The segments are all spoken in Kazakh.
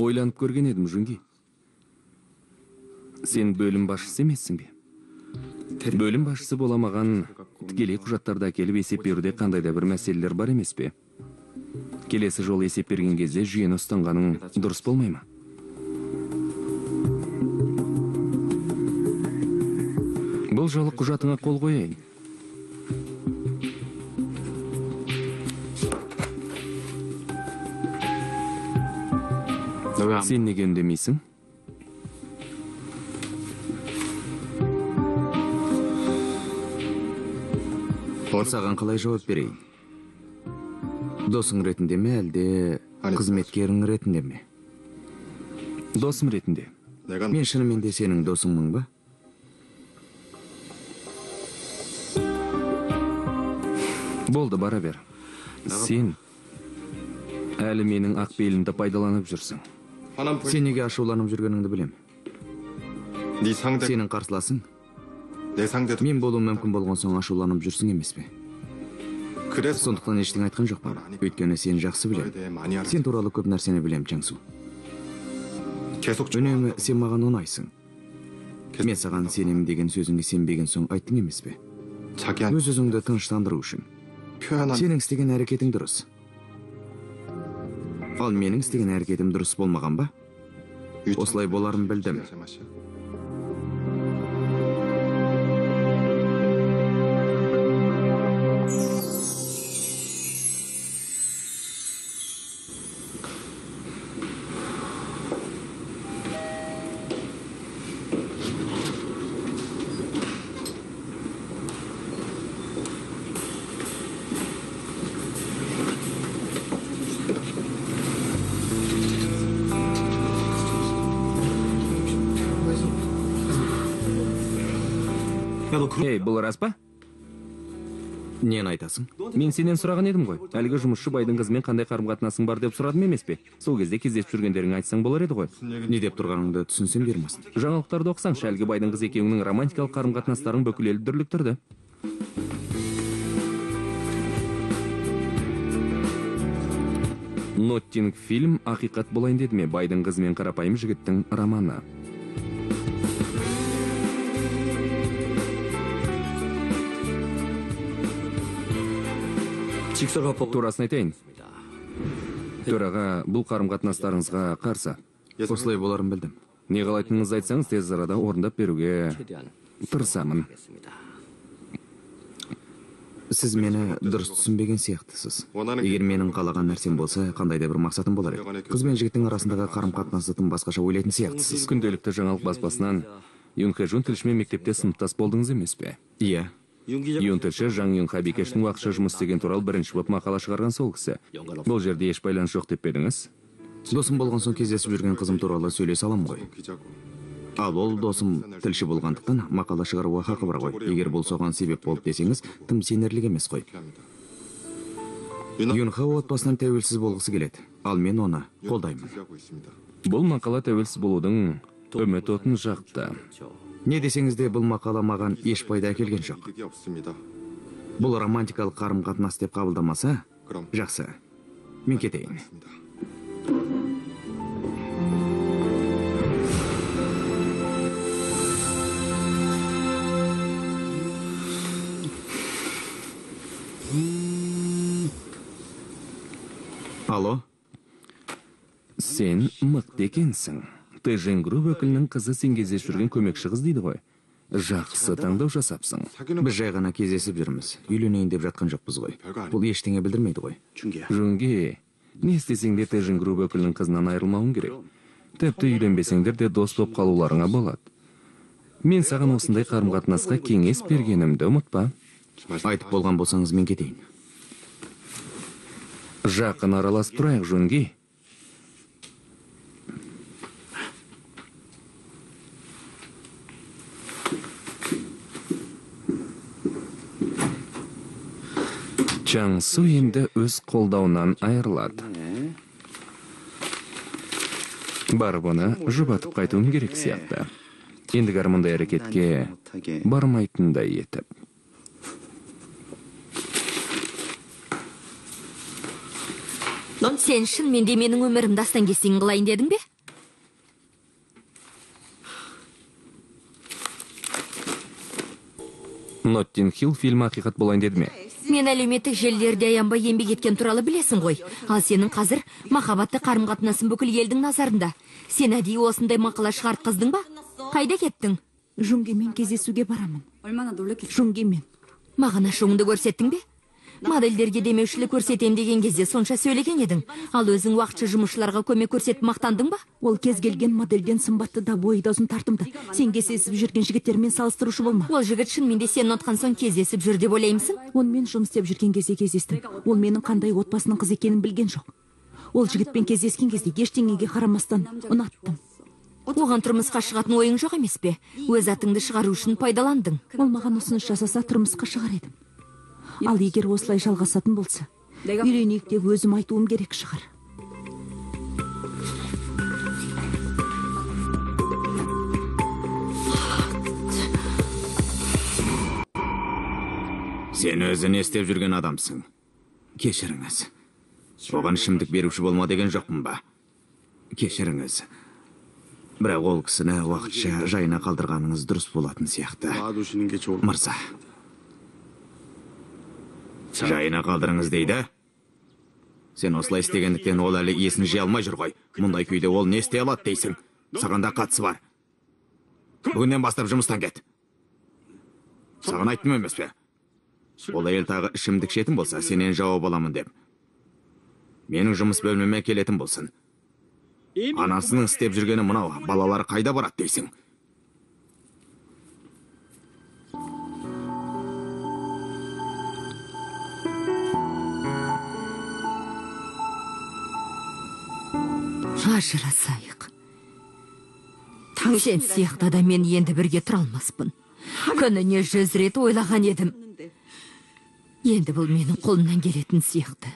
ойланып көрген едім жүнги сен бөлім басшысы емессің бе? Бөлім басшысы бола маған тікелей құжаттарды әкеліп есеп беруде қандай да бір мәселелер бар емес пе? Келесі жолы есеп берген кезде жүйені ұстанғаның дұрыс болмай ма? Бұл жолы құжатыңа қол қояйын. сен неге ne gündemi isim? саған қалай жауап берейін досың ретінде ме әлде қызметкерің ретінде ме досым ретінде мен шынымен де сенің досыңмын ба болды бара бер сен әлі менің ақ белімді пайдаланып жүрсің сен неге ашуланып жүргеніңді білем. сенің қарсыласың. Мен болуым мүмкін болған соң ашуланып жүрсің емес пе сондықтан ештеңе айтқан жоқпын өйткені сен жақсы білем. сен туралы көп нәрсені білем, чаңсу. Үнемі сен маған ұнайсың. Мен саған сенемін деген сөзіңе сенбеген соң айттың емес пе өз өзіңді тыныштандыру үшін. Сенің істеген әрекетің дұрыс ал менің істеген әрекетім дұрыс болмаған ба осылай боларын білдім ей бұл рас па нені айтасың. Мен сенен сұраған едім ғой. Әлгі жұмысшы байдың қызымен қандай қарым қатынасың бар деп сұрадым емес пе? Сол кезде кездесіп жүргендеріңді айтсаң болар еді ғой. Не деп тұрғаныңды түсінсем бермасын. Жаңалықтарды оқысаңшы әлгі байдың қызы екеуіңнің романтикалық қарым қатынастарың бүкіл елді дүрліктірді. Ноттинг фильм ақиқат болайын деді ме байдың қызы мен қарапайым жігіттің романы? Турасын айтайын. Төраға бұл қарым қатынастарыңызға қарсы осылай боларын білдім. Не қалайтыныңызды айтсаңыз тез арада орындап беруге тырысамын. Сіз мені дұрыс түсінбеген сияқтысыз. Егер менің қалаған нәрсем болса қандай да бір мақсатым болар еді. Қыз бен жігіттің арасындағы қарым қатынасты тым басқаша ойлайтын сияқтысыз. Күнделікті жаңалық баспасынан юн хэ жун тілшімен мектепте сыныптас болдыңыз емес пе? Иә юнтш жаңюн хабикештің уақытша жұмыс істегені туралы бірінші болып мақала шығарған сол кісі бұл жерде еш байланыс жоқ деп пе досым болған соң кездесіп жүрген қызым туралы сөйлесе аламын ғой ал ол досым тілші болғандықтан мақала шығаруға хақы бар ғой егер бұл соған себеп болды десеңіз тым сенерлік емес қой юнха отбасынан тәуелсіз болғысы келеді ал мен оны қолдаймын бұл мақала тәуелсіз болудың үміт отын жақты не десеңіз де бұл мақала маған еш пайда әкелген жоқ. Бұл романтикалық қарым қатынас деп қабылдамаса жақсы. Мен кетейін. Алло. Сен мықты екенсің жүкті женгру өкілінің қызы сен кездесіп жүрген көмекші қыз дейді ғой. Жақсы таңдау жасапсың. Біз жай ғана кездесіп жүрміз. Үйленейін деп жатқан жоқпыз ғой. Бұл ештеңе білдірмейді ғой. Жунге не істесең де тежин групп өкілінің қызынан айырылмауың керек. Тіпті үйленбесеңдер де дос болып қалуларыңа болады. Мен саған осындай қарым қатынасқа кеңес бергенімді ұмытпа. Айтып болған болсаңыз мен кетейін. Жақын араласып тұрайық жөнге. Жүнге чаңсу енді өз қолдауынан айырылады. Барып оны жұбатып қайтуым керек сияқты. Ендігәрі мұндай әрекетке бармайтындай етіп. Сен шынымен де менің өмірімді астан кестен қылайын дедің бе? Ноттин хилл фильмі ақиқат болайын деді ме? мен әлеуметтік желілерде аянбай еңбек еткен туралы білесің ғой. Ал сенің қазір махаббатты қарым қатынасың бүкіл елдің назарында. Сен әдейі осындай мақала шығартқыздың ба? Қайда кеттің? Жунгимен кездесуге барамын. Жунгимен маған ашуыңды көрсеттің бе? Модельдерге демеушілік көрсетем деген кезде сонша сөйлеген едің. Ал өзің уақытша жұмысшыларға көмек көрсетіп мақтандың ба? Ол кез келген модельден сымбатты да бойы да ұзын тартымды. Сен кездесіп жүрген жігіттермен салыстырушы болма. Ол жігіт шынымен де сені ұнатқан соң кездесіп жүр деп ойлаймысың? Онымен жұмыс істеп жүрген кезде кездестім. Ол менің қандай отбасының қызы екенін білген жоқ. Ол жігітпен кездескен кезде ештеңеге қарамастан ұнаттым. Оған тұрмысқа шығатын ойың жоқ емес пе? Өз атыңды шығару үшін пайдаландың. Ол маған ұсыныс жасаса тұрмысқа шығар едім ал егер осылай жалғасатын болса үйленейік деп өзім айтуым керек шығар. Сен өзі не істеп жүрген адамсың. Кешіріңіз. Оған ішімдік беруші болма деген жоқпын ба? Кешіріңіз. Бірақ ол кісіні уақытша жайына қалдырғаныңыз дұрыс болатын сияқты. Мырза жайына қалдырыңыз дейді. Сен осылай істегендіктен ол әлі есін жия алмай жүр ғой. Мұндай күйде ол не істей алады дейсің? Саған да қатысы бар. Бүгіннен бастап жұмыстан кет. Саған айттым емес пе? Ол әйел тағы ішімдік ішетін болса сенен жауап аламын деп. Менің жұмыс бөлмеме келетін болсын. Анасының істеп жүргені мынау балалары қайда барады дейсің? ажырасайық. Сен сияқты адаммен енді бірге тұра алмаспын. Күніне жүз рет ойлаған едім. Енді бұл менің қолымнан келетін сияқты.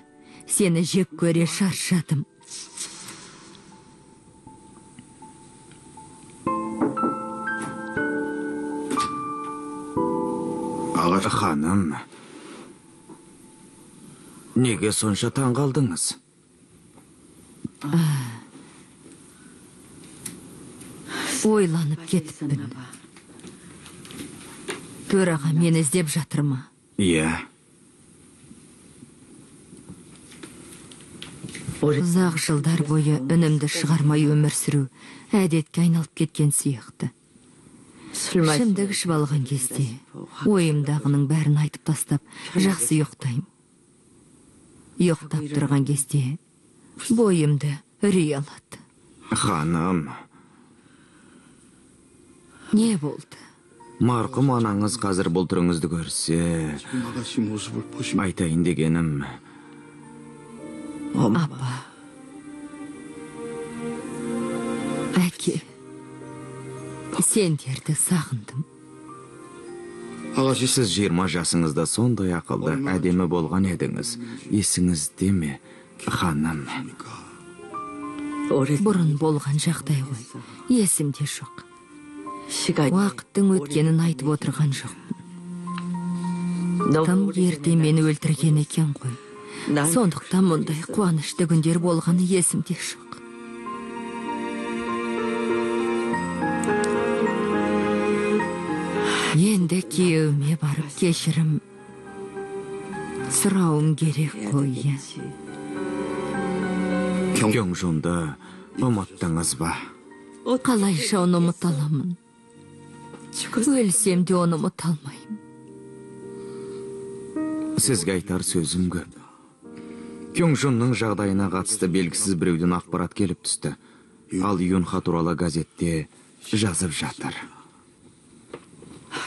Сені жек көре шаршадым. Ағыр ханым неге сонша таң қалдыңыз? Ойланып кетіппін. Төраға мені іздеп жатыр ма иә. Ұзақ жылдар бойы үнімді шығармай өмір сүру әдетке айналып кеткен сияқты. Ішімдік ішіп алған кезде ойымдағының бәрін айтып тастап жақсы ұйықтаймын. Ұйықтап тұрған кезде бойымды үрей алады. Ханым не болды. Марқұм анаңыз қазір бұл түріңізді көрсе айтайын дегенім апа. Әке сендерді сағындым. Сіз жиырма жасыңызда сондай ақылды әдемі болған едіңіз. Есіңізде ме ханым? Бұрын болған жақтай ғой. Есімде жоқ уақыттың өткенін айтып отырған жоқпын тым ерте мені өлтірген екен ғой. Сондықтан мұндай қуанышты күндер болғаны есімде жоқ енді күйеуіме барып кешірім сұрауым керек қой иә. Кеңжунды ұмыттыңыз ба? Қалайша оны ұмыта аламын? Өлсем де оны ұмыта алмаймын сізге айтар сөзім көп кеңжунның жағдайына қатысты белгісіз біреуден ақпарат келіп түсті. Ал юнха туралы газетте жазып жатыр.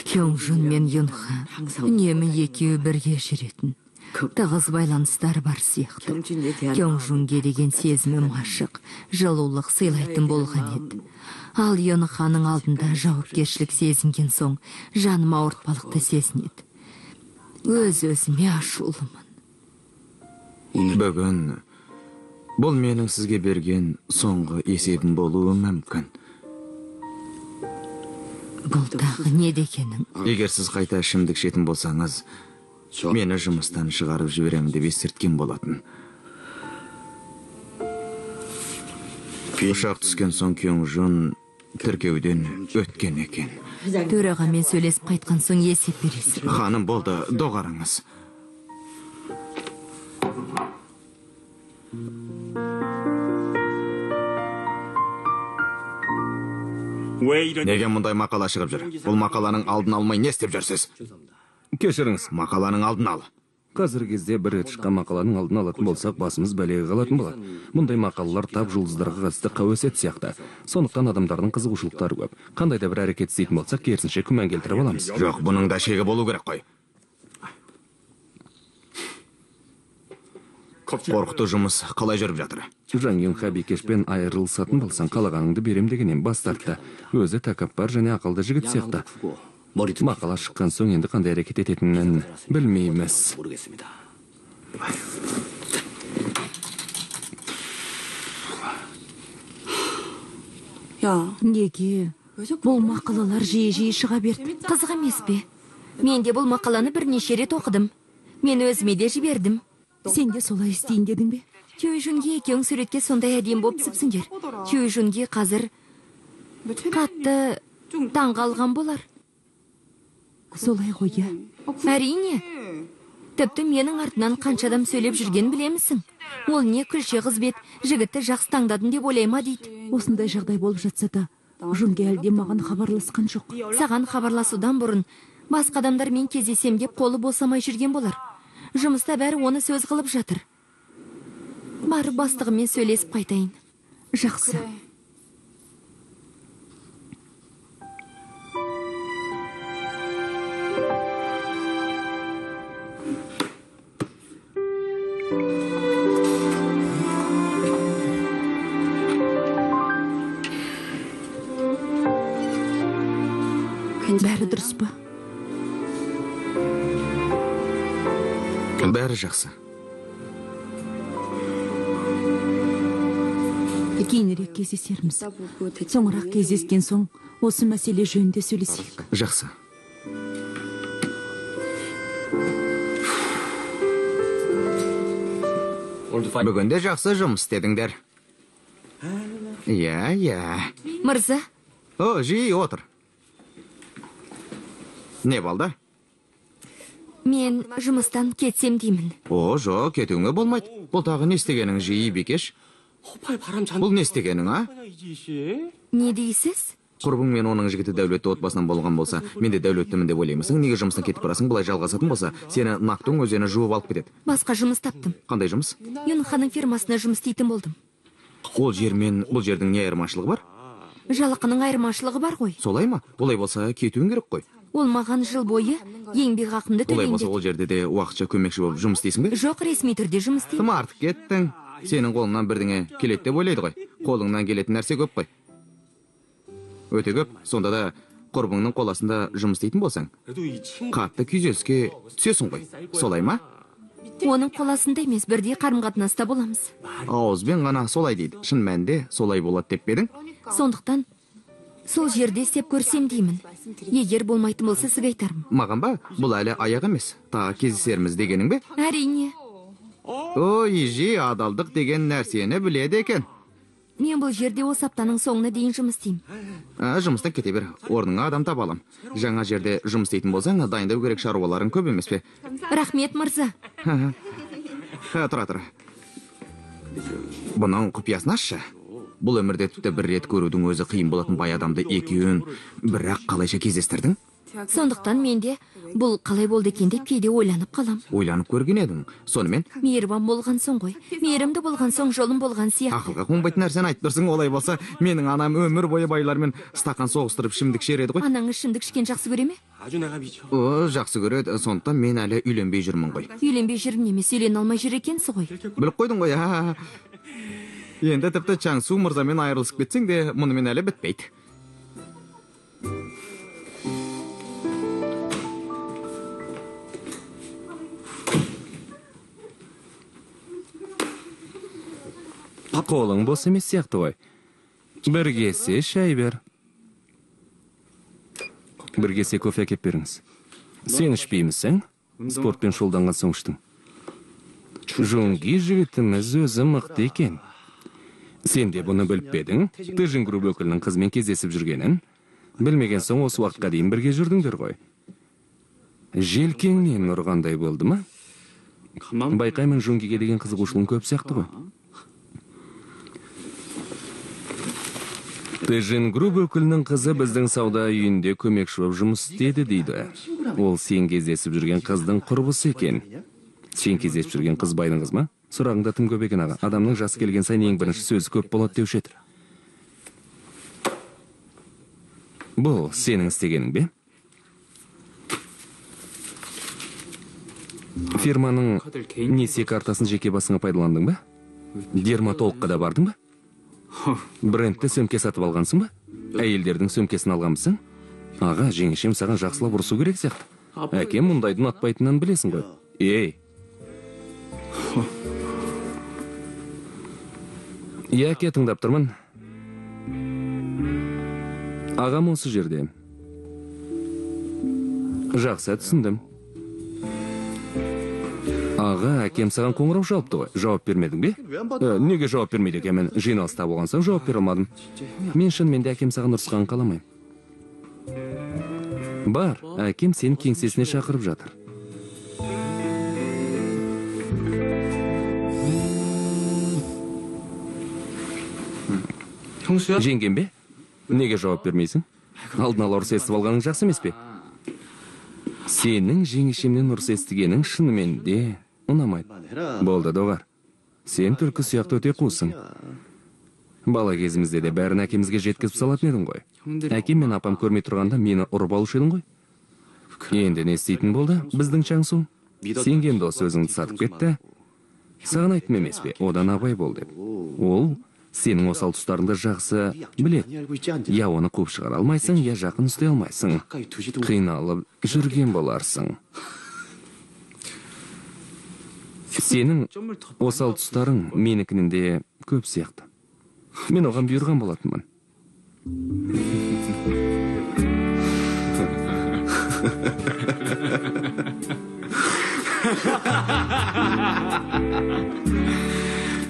Кеңжун мен юнха үнемі екеуі бірге жүретін. Тығыз байланыстары бар сияқты. Кеңжунге деген сезімім ашық. Жылулық сыйлайтын болған еді. Ал юнханың алдында жауапкершілік сезінген соң жаным ауыртпалықты сезінеді. Өз өзіме ашулымын. Бүгін бұл менің сізге берген соңғы есебім болуы мүмкін. Бұл тағы не дегенің егер сіз қайта ішімдік ішетін болсаңыз 저 мені жұмыстан шығарып жіберемін деп ескерткен болатын. Ұшақ түскен соң күйеуің тіркеуден өткен екен. Төрағамен сөйлесіп қайтқан соң есеп бересіз ханым болды доғарыңыз. Неге мұндай мақала шығып жүр? Бұл мақаланың алдын алмай не істеп жүрсіз? Кешіріңіз мақаланың алдын ал. Қазіргі кезде бір рет шыққан мақаланың алдын алатын болсақ басымыз бәлеге қалатын болады. Мұндай мақалалар тап жұлдыздарға қатысты қауесет сияқты. Сондықтан адамдардың қызығушылықтары көп. Қандай да бір әрекет істейтін болсақ керісінше күмән келтіріп аламыз. Жоқ бұның да шегі болу керек қой. Қорқыту жұмыс қалай жүріп жатыр? Жан юнха бикешпен айырылысатын болсаң қалағаныңды берем дегеннен бас тартты. Өзі тәкаппар және ақылды жігіт сияқты мақала шыққан соң енді қандай әрекет ететінін білмейміз неге бұл мақалалар жиі жиі шыға берді қызық емес пе мен де бұл мақаланы бірнеше рет оқыдым мен өзіме де жібердім сен де солай істейін дедің бе тюйжунге екеуің суретке сондай әдемі болып түсіпсіңдер тюйжунге қазір қатты таңғалған болар солай ғой иә. Әрине. Тіпті менің артынан қанша адам сөйлеп жүрген білемісің. Ол не күлше қыз бет жігітті жақсы таңдадың деп ойлай ма дейді? Осындай жағдай болып жатса да жунге әлде маған хабарласқан жоқ. Саған хабарласудан бұрын басқа адамдармен кездесем деп қолы босамай жүрген болар. Жұмыста бәрі оны сөз қылып жатыр. Барып бастығыммен сөйлесіп қайтайын. Жақсы. Бәрі дұрыс па бәрі жақсы. Кейінірек кездесерміз. Соңырақ кездескен соң осы мәселе жөнінде сөйлесейік. Жақсы. бүгінде жақсы жұмыс істедіңдер. Иә иә. Мырза? О жи отыр. Не болды? Мен жұмыстан кетсем деймін. О жоқ кетуіңе болмайды. Бұл тағы не істегенің жиі бикеш? Бұл не істегенің а? Не дейсіз? Құрбың мен оның жігіті дәулетті отбасынан болған болса мен де дәулеттімін деп ойлаймысың неге жұмыстан кетіп барасың? Бұлай жалғасатын болса сені нақтың өзені жуып алып кетеді. Басқа жұмыс таптым. Қандай жұмыс? Юнханың фирмасына жұмыс істейтін болдым. Ол жер мен бұл жердің не айырмашылығы бар? Жалақының айырмашылығы бар ғой. Солай ма? Олай болса кетуің керек қой. Ол маған жыл бойы еңбек ақымды олай болса ол жерде де уақытша көмекші болып жұмыс істейсің бе? Жоқ ресми түрде жұмыс істеймін. Тым артық кеттің. Сенің қолыңнан бірдеңе келеді деп ойлайды ғой. Қолыңнан келетін нәрсе көп қой өте көп сонда да құрбыңның қол астында жұмыс істейтін болсаң қатты күйзеліске түсесің ғой. Солай ма? Оның қол астында емес бірдей қарым қатынаста боламыз. Ауызбен ғана солай дейді. Шын мәнінде солай болады деп пе едің? Сондықтан сол жерде істеп көрсем деймін. Егер болмайтын болса сізге айтармын маған ба? Бұл әлі аяқ емес. Тағы кездесерміз дегенің бе? Әрине. Ой жи адалдық деген нәрсені біледі екен мен бұл жерде осы аптаның соңына дейін жұмыс істеймін. Ә, жұмыстан кете бер. Орныңа адам таба алам. Жаңа жерде жұмыс істейтін болсаң дайындау керек шаруаларың көп емес пе? Рахмет мырза. Тұра тұра. Бұның құпиясын ашшы. Бұл өмірде тіпті бір рет көрудің өзі қиын болатын бай адамды екеуін бірақ қалайша кездестірдің? Сондықтан мен де бұл қалай болды екен деп кейде ойланып қалам. Ойланып көрген едің сонымен мейірбан болған соң ғой. Мейірімді болған соң жолым болған сияқты. ақылға қонбайтын нәрсені айтып тұрсың олай болса менің анам өмір бойы байлармен стақан соғыстырып ішімдік ішереді ғой. Анаңыз ішімдік ішкенді жақсы көре ме? О жақсы көреді. Сондықтан мен әлі үйленбей жүрмін ғой. Үйленбей жүрмін емес үйлене алмай жүр екенсіз ғой. Біліп қойдың ғой енді тіпті чаңсу мырзамен айырылысып кетсең де мұнымен әлі бітпейді. Қолың бос емес сияқты ғой бір кесе шай бер. Бір кесе кофе әкеп беріңіз. Сен ішпеймісің спортпен шұғылданған соң іштің жунги жігітіміз өзі мықты екен. Сен де бұны біліп пе едің? Тжин групп өкілінің қызымен кездесіп жүргенін? Білмеген соң осы уақытқа дейін бірге жүрдіңдер ғой. Желкеңнен ұрғандай болды ма? Байқаймын жунгиге деген қызығушылығың көп сияқты ғой. Тжин групп өкілінің қызы біздің сауда үйінде көмекші болып жұмыс істеді дейді. Ол сен кездесіп жүрген қыздың құрбысы екен. Сен кездесіп жүрген қыз байдың қызы ма? Сұрағың да тым көп екен аға. Адамның жасы келген сайын ең бірінші сөзі көп болады деуші еді. Бұл сенің істегенің бе? Фирманың несие картасын жеке басыңа пайдаландың ба? Дерматологқа да бардың ба? Брендті сөмке сатып алғансың ба? Әйелдердің сөмкесін алғанбысың? Аға жеңешем саған жақсылап ұрысу керек сияқты. Әкем мұндайды ұнатпайтынын білесің ғой. Ей! Иә әке тыңдап тұрмын. Ағам осы жерде. Жақсы түсіндім аға әкем саған қоңырау шалыпты ғой. Жауап бермедің бе? Неге жауап бермейді екенмін жиналыста болған соң жауап бере алмадым. Мен шынымен де әкем саған ұрысқанын қаламаймын. Бар әкем сені кеңсесіне шақырып жатыр. Жеңгем бе? Неге жауап бермейсің? Алдын ала ұрыс естіп алғаның жақсы емес пе? Сенің жеңешемнен ұрыс естігенің шынымен де ұнамайды болды доғар. Сен түлкі сияқты өте қусың бала кезімізде де бәрін әкемізге жеткізіп салатын едің ғой. Әкем мен апам көрмей тұрғанда мені ұрып алушы едің ғой. Енді не істейтін болды? Біздің чаңсу сенген дос өзіңді сатып кетті. Саған айттым емес пе? Одан абай бол деп. Ол сенің осал тұстарыңды жақсы біледі. Я оны қуып шығара алмайсың я жақын ұстай алмайсың. Қиналып жүрген боларсың сенің осал тұстарың менікінен де көп сияқты. Мен оған бұйырған болатынмын.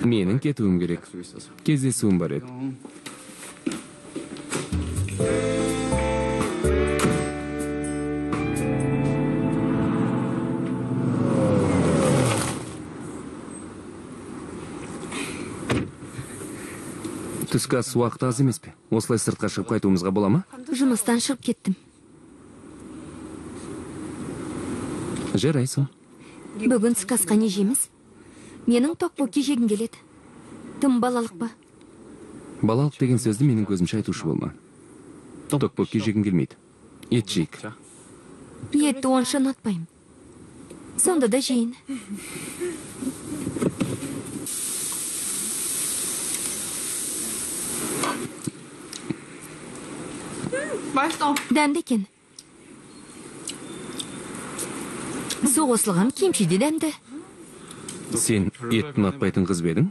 Менің кетуім керек. Кездесуім бар еді. Түскі ас уақыты аз емес пе? Осылай сыртқа шығып қайтуымызға бола ма? Жұмыстан шығып кеттім. Жарайсың бүгін түскі асқа не жейміз? Менің токбокки жегім келеді. Тым балалық па? Балалық деген сөзді менің көзімше айтушы болма. Токбокки жегім келмейді. Ет жейік етті онша ұнатпаймын. Сонда да жейін. Дәмді екен су қосылған кимчи де дәмді сен ет ұнатпайтын қыз ба едің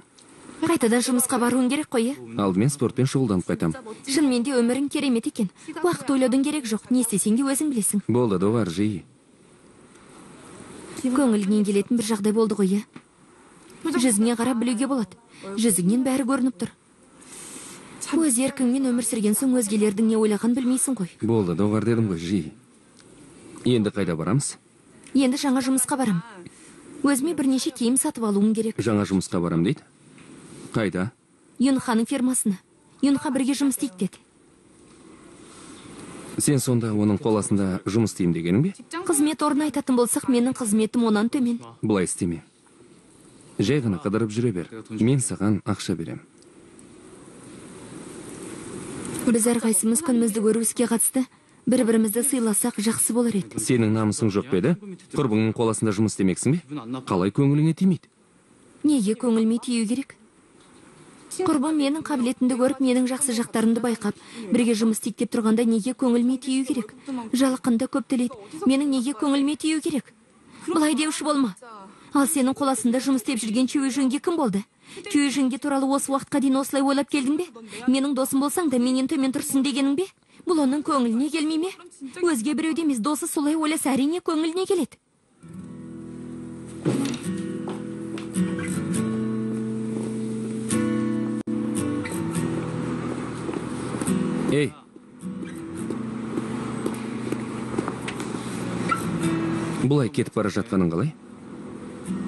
қайтадан жұмысқа баруың керек қой иә алдымен спортпен шұғылданып қайтамын шынымен де өмірің керемет екен уақыт ойлаудың керек жоқ не істесең де өзің білесің болды доғар жиі көңіліңнен келетін бір жағдай болды ғой иә жүзіңе қарап білуге болады жүзіңнен бәрі көрініп тұр өз еркіңмен өмір сүрген соң өзгелердің не ойлағанын білмейсің ғой. Болды доғар дедім ғой жиі енді қайда барамыз? Енді жаңа жұмысқа барам. Өзіме бірнеше киім сатып алуым керек. Жаңа жұмысқа барам дейді. Қайда? Юнханың фирмасына юнха бірге жұмыс істейді деді. Сен сонда оның қол астында жұмыс істеймін дегенің бе? Қызмет орнын айтатын болсақ менің қызметім онан төмен. Былай істеме. Жай ғана қыдырып жүре бер. Мен саған ақша берем. Біз әрқайсымыз күнімізді көру іске қатысты. Бір бірімізді сыйласақ жақсы болар еді. Сенің намысың жоқ па еді? Құрбыңның қол астында жұмыс істемексің бе? Қалай көңіліңе тимейді? Неге көңіліме тию керек? Құрбым менің қабілетімді көріп менің жақсы жақтарымды байқап бірге жұмыс істейік деп тұрғанда неге көңіліме тию керек? Жалақында көп төлейді менің неге көңіліме тию керек? Былай деуші болма. Ал сенің қол астында жұмыс істеп жүрген чуежіңге кім болды? Чуежіңге туралы осы уақытқа дейін осылай ойлап келдің бе? Менің досым болсаң да менен төмен тұрсын дегенің бе? Бұл оның көңіліне келмей ме? Өзге біреуде емес досы солай ойласа әрине көңіліне келеді. Ей бұлай кетіп бара жатқаның қалай?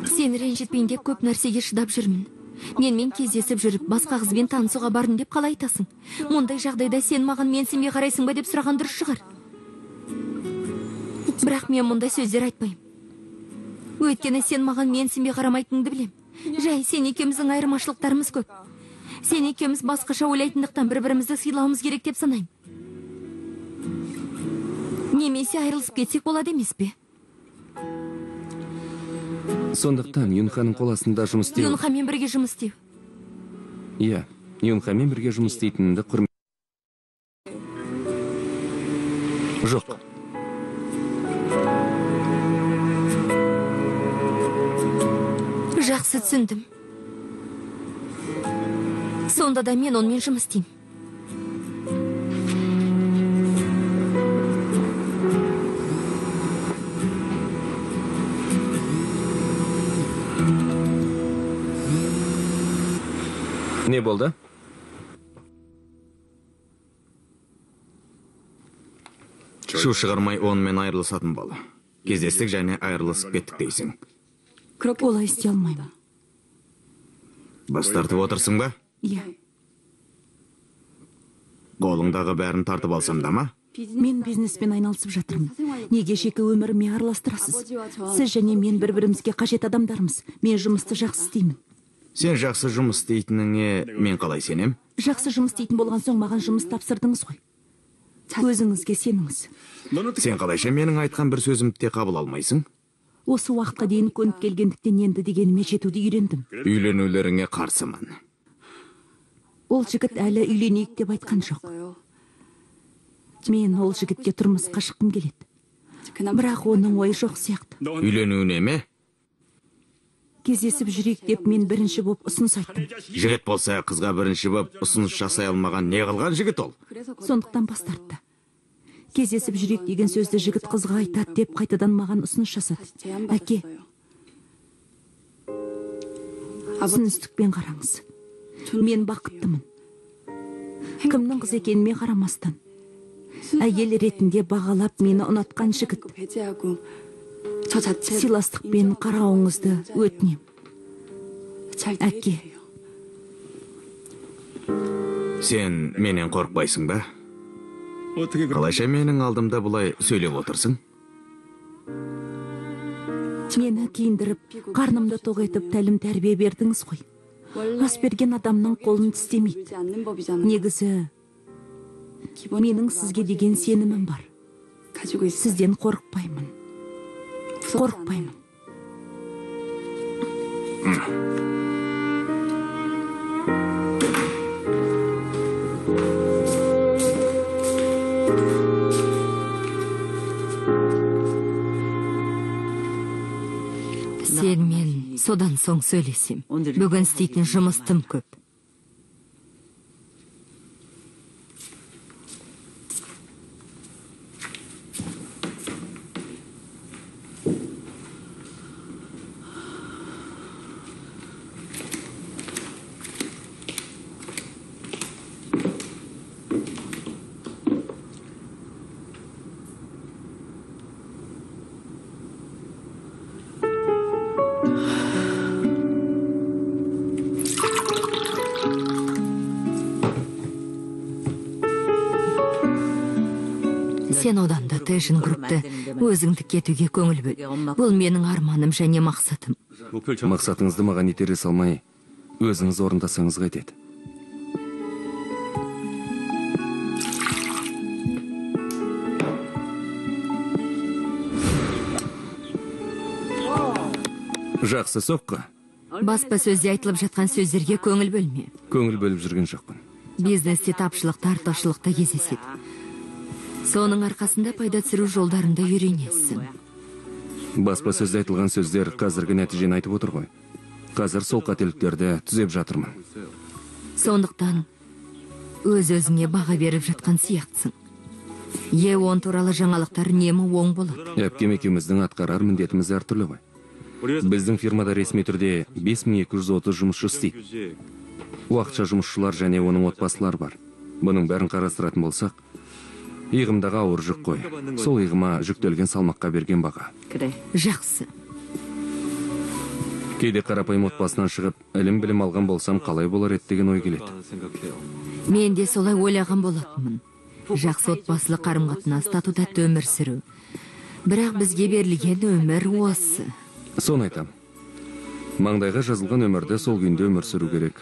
Сені ренжітпейін деп көп нәрсеге шыдап жүрмін. Менімен кездесіп жүріп басқа қызбен танысуға бардым деп қалай айтасың? Мұндай жағдайда сен маған менсінбей қарайсың ба деп сұраған дұрыс шығар. Бірақ мен мұндай сөздер айтпаймын. Өйткені сен маған менсінбей қарамайтыныңды білем. Жай сен екеуміздің айырмашылықтарымыз көп. Сен екеуміз басқаша ойлайтындықтан бір бірімізді сыйлауымыз керек деп санаймын. Немесе айырылысып кетсек болады емес пе? Сондықтан юнханың қол астында жұмыс істеу юнхамен бірге жұмыс істеу иә юнхамен бірге жұмыс істейтініңді құрмет жоқ. Жақсы түсіндім. Сонда да мен онымен жұмыс істеймін. Не болды шу шығармай онымен айырылысатын бол кездестік және айырылысып кеттік дейсің олай істей алмаймын бас тартып отырсың ба иә қолыңдағы бәрін тартып алсам да ма мен бизнеспен айналысып жатырмын неге жеке өміріме араластырасыз сіз және мен бір бірімізге қажет адамдармыз мен жұмысты жақсы істеймін. Сен жақсы жұмыс істейтініңе мен қалай сенем? Жақсы жұмыс істейтін болған соң маған жұмыс тапсырдыңыз ғой. Өзіңізге сеніңіз. Сен қалайша менің айтқан бір сөзімді де қабыл алмайсың? Осы уақытқа дейін көніп келгендіктен енді дегеніме жетуді үйрендім. Үйленулеріңе қарсымын. Ол жігіт әлі үйленейік деп айтқан жоқ. Мен ол жігітке тұрмысқа шыққым келеді. Бірақ оның ойы жоқ сияқты. Үйленуіне ме? Кездесіп жүрейік деп мен бірінші боп ұсыныс айттым. Жігіт болса қызға бірінші боп ұсыныс жасай алмаған не қылған жігіт ол? Сондықтан бас тартты. Кездесіп жүрейік деген сөзді жігіт қызға айтады деп қайтадан маған ұсыныс жасады. Әке түсіністікпен қараңыз. Мен бақыттымын. Кімнің қыз екеніме қарамастан. Әйел ретінде бағалап мені ұнатқан жігіт. Сыйластықпен қарауыңызды өтінем. Әке. сен менен қорықпайсың ба? Қалайша менің алдымда бұлай сөйлеп отырсың? Мені киіндіріп қарнымды тоқ етіп тәлім тәрбие бердіңіз ғой. Ас берген адамның қолын тістемейді. негізі менің сізге деген сенімім бар. сізден қорықпаймын. Қорықпаймын сенімен содан соң сөйлесем. Бүгін істейтін жұмыс тым көп. Сен одан да тэшн группты өзіңдік етуге көңіл бөл. Бұл менің арманым және мақсатым. Мақсатыңызды маған итере салмай өзіңіз орындасаңыз қайтеді. Жақсы соққы. Баспасөзде айтылып жатқан сөздерге көңіл бөлме. Көңіл бөліп жүрген жоқпын. Бизнесте тапшылық артықшылық та кездеседі. Соның арқасында пайда түсіру жолдарында үйренесің. Баспасөзде айтылған сөздер қазіргі нәтижені айтып отыр ғой. Қазір сол қателіктерді түзеп жатырмын. Сондықтан өз өзіңе баға беріп жатқан сияқтысың. Е он туралы жаңалықтар үнемі оң болады. Әпкем екеуміздің атқарар міндетіміз әртүрлі ғой. Біздің фирмада ресми түрде 5230 жұмысшы істейді. Уақытша жұмысшылар және оның отбасылары бар. Бұның бәрін қарастыратын болсақ иығымдағы ауыр жүк қой. Сол иығыма жүктелген салмаққа берген баға. Жақсы. Кейде қарапайым отбасынан шығып ілім білім алған болсам қалай болар еді деген ой келеді. Мен де солай ойлаған болатынмын. Жақсы отбасылы қарым қатынас тату тәтті өмір сүру. Бірақ бізге берілген өмір осы. Соны айтам. маңдайға жазылған өмірді сол күйінде өмір сүру керек.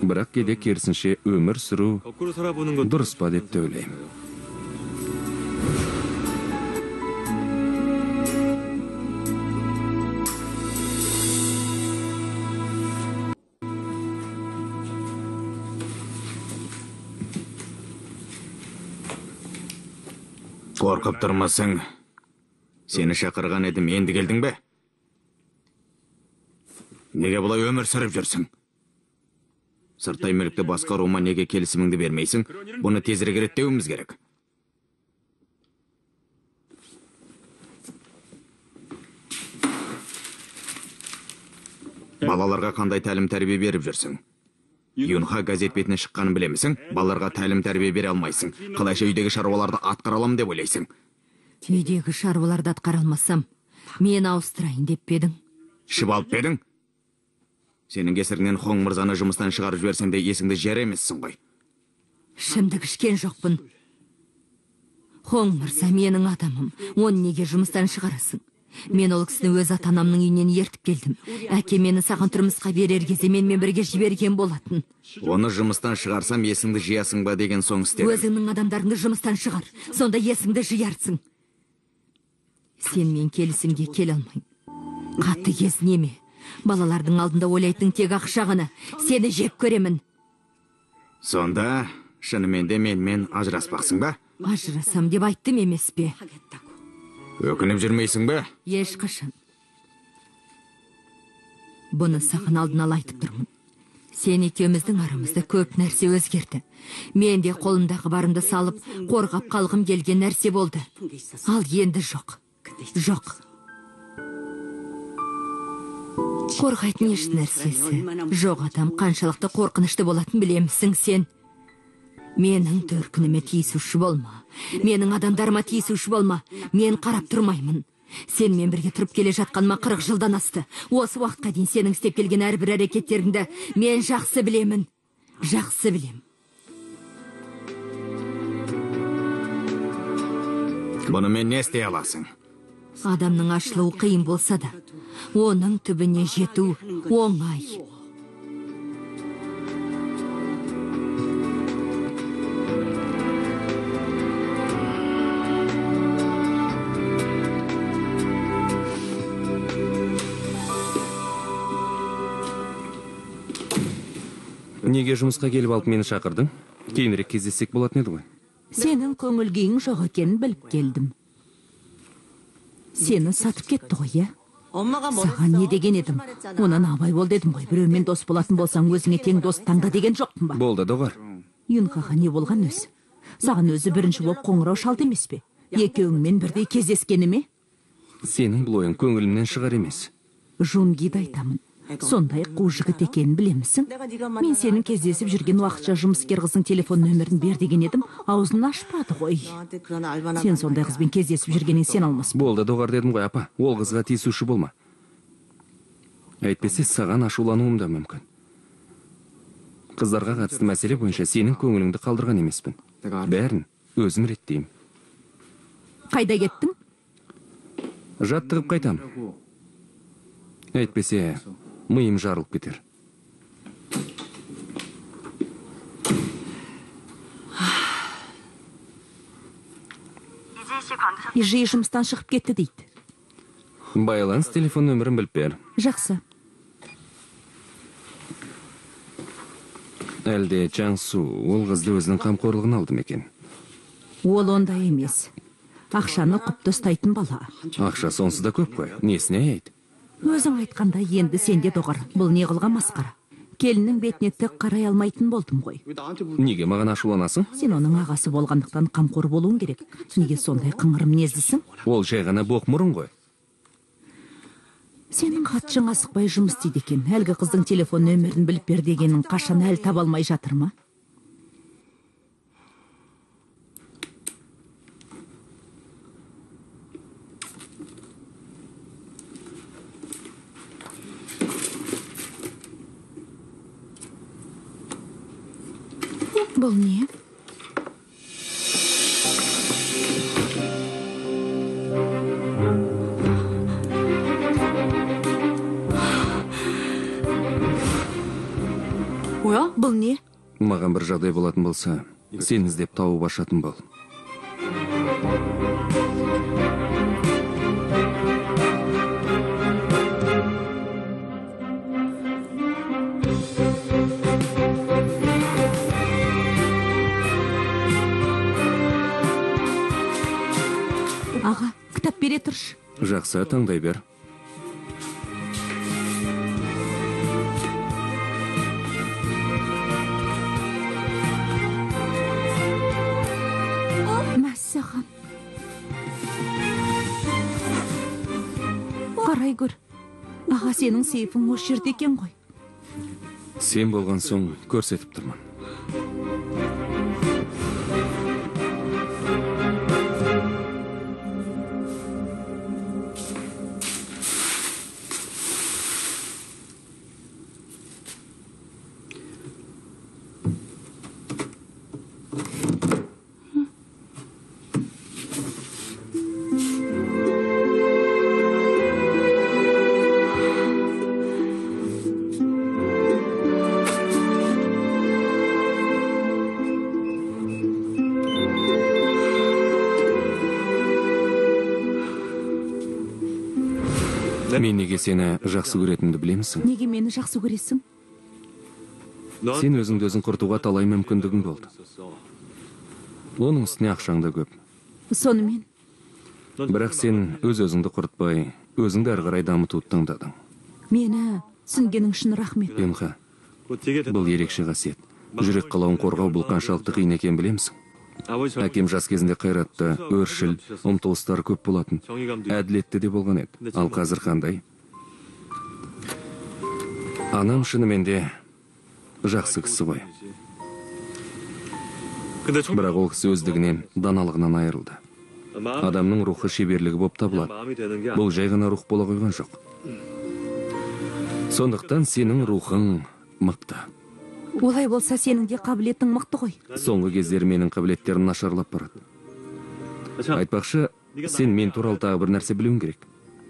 Бірақ кейде керісінше өмір сүру дұрыс па деп те ойлаймын. Қорқып тұрмысың. Сені шақырған едім енді келдің бе? Неге бұлай өмір сүріп жүрсің? Сырттай мүлікті басқаруыма неге келісіміңді бермейсің? Бұны тезірек реттеуіміз керек. Балаларға қандай тәлім тәрбие беріп жүрсің? Юнха газет бетіне шыққанын білемісің балаларға тәлім тәрбие бере алмайсың. Қалайша үйдегі шаруаларды атқара аламын деп ойлайсың? Үйдегі шаруаларды атқара алмасам мен ауыстырайын деп пе едің? Ішіп алып едің? Сенің кесіріңнен хоң мырзаны жұмыстан шығарып жіберсем де есіңді жер емессің ғой. Ішімдік ішкен жоқпын. Хоң мырза менің адамым оны неге жұмыстан шығарасың? Мен ол кісіні өз ата анамның үйінен ертіп келдім. Әке мені саған тұрмысқа берер кезде менімен бірге жіберген болатын. Оны жұмыстан шығарсам есіңді жиясың ба деген соң істедім өзіңнің адамдарыңды жұмыстан шығар. Сонда есіңді жиярсың. Сенімен келісімге келе алмаймын қатты кез неме? Балалардың алдында ойлайтын тек ақша ғана. Сені жек көремін. Сонда шынымен де менімен ажыраспақсың ба? Ажырасам деп айттым емес пе? Өкініп жүрмейсің бе? Ешқашан. Бұны саған алдын ала айтып тұрмын. Сен екеуміздің арамызда көп нәрсе өзгерді. Мен де қолымдағы барымды салып қорғап қалғым келген нәрсе болды. Ал енді жоқ. Жоқ. Қорғайтын еш нәрсесі. Жоқ адам қаншалықты қорқынышты болатын білемісің сен. Менің төркініме тиісуші болма менің адамдарыма тиісуші болма мен қарап тұрмаймын. Сенімен бірге тұрып келе жатқаныма қырық жылдан асты. Осы уақытқа дейін сенің істеп келген әрбір әрекеттеріңді мен жақсы білемін. Жақсы білем. Бұнымен не істей аласың? Адамның ашылуы қиын болса да оның түбіне жету оңай. Неге жұмысқа келіп алып мені шақырдың? Кейінірек кездессек болатын еді ғой. Сенің көңіл күйің жоқ екенін біліп келдім. Сені сатып кетті ғой иә? Саған не деген едім? Онан абай бол дедім ғой. Біреумен дос болатын болсаң өзіңе тең дос таңда деген жоқпын ба? Болды доғар юнхаға не болған өзі саған өзі бірінші болып қоңырау шалды емес пе? Екеуіңмен бірдей кездескені ме сенің бұл ойың көңілімнен шығар емес. Жунгиді айтамын. Сондай қу жігіт екенін білемісің. Мен сенің кездесіп жүрген уақытша жұмыскер қыздың телефон нөмірін бер деген едім. Аузын ашпады ғой. Сен сондай қызбен кездесіп жүргенің сен алмас болды доғар дедім ғой апа. Ол қызға тиісуші болма. Әйтпесе саған ашулануым да мүмкін. Қыздарға қатысты мәселе бойынша сенің көңіліңді қалдырған емеспін. Бәрін өзім реттеймін. Қайда кеттің? Жаттығып қайтам әйтпесе миым жарылып кетер ижи жұмыстан шығып кетті дейді байланыс телефон нөмірін біліп бер. Жақсы. Әлде чаңсу ол қызды өзінің қамқорлығына алды ма екен? Ол ондай емес. Ақшаны құпты ұстайтын бала. Ақша сонсыз да көп қой. Несіне аяйды өзің айтқандай енді сенде доғар. Бұл не қылған масқара? Келіннің бетіне тік қарай алмайтын болдым ғой. Неге маған ашуланасың? Сен оның ағасы болғандықтан қамқор болуың керек. Неге сондай қыңыр мінездісің ол жай ғана боқмұрын ғой. Сенің хатшың асықпай жұмыс істейді екен. Әлгі қыздың телефон нөмірін біліп бер дегенін қашан әлі таба алмай жатыр ма? Бұл не бұл не? Маған бір жағдай болатын болса сен іздеп тауып ашатын бол. Тұршы жақсы таңдай бер. Мәссаған қарай көр аға сенің сейфің осы жерде екен ғой. Сен болған соң көрсетіп тұрмын. Мен неге сені жақсы көретінімді білемісің? Неге мені жақсы көресің? Сен өзіңді өзің құртуға талай мүмкіндігің болды. Оның үстіне ақшаң да көп. Сонымен. Бірақ сен өз өзіңді құртпай өзіңді әрі қарай дамытуды таңдадың. Мені түсінгенің үшін рахмет. Бұл ерекше қасиет. Жүрек қалауын қорғау бұл қаншалықты қиын екенін білемісің? Әкем жас кезінде қайратты өршіл ұмтылыстары көп болатын. Әділетті де болған еді. Ал қазір қандай? Анам шынымен де жақсы кісі ғой. Бірақ ол кісі өздігінен даналығынан айырылды. Адамның рухы шеберлігі болып табылады. Бұл жай ғана рух бола қойған жоқ. Сондықтан сенің рухың мықты. Олай болса сенің де қабілетің мықты ғой. Соңғы кездері менің қабілеттерім нашарлап барады. Айтпақшы сен мен туралы тағы бір нәрсе білуің керек.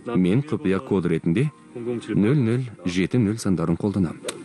Мен құпия код ретінде 0070 сандарын қолданамын.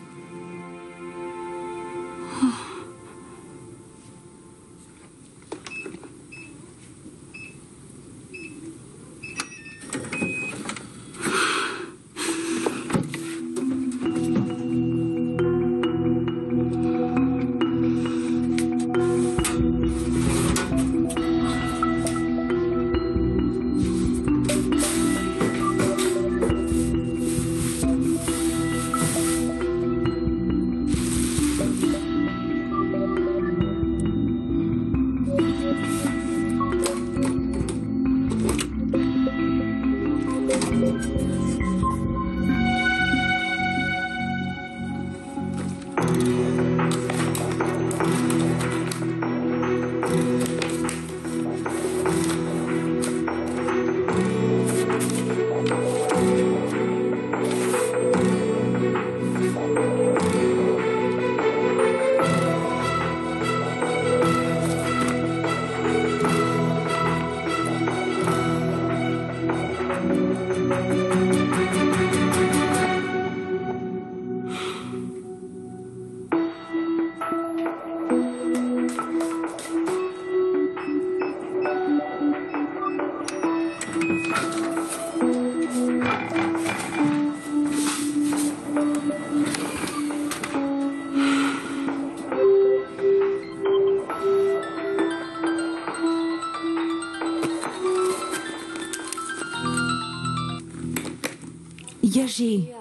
Яжи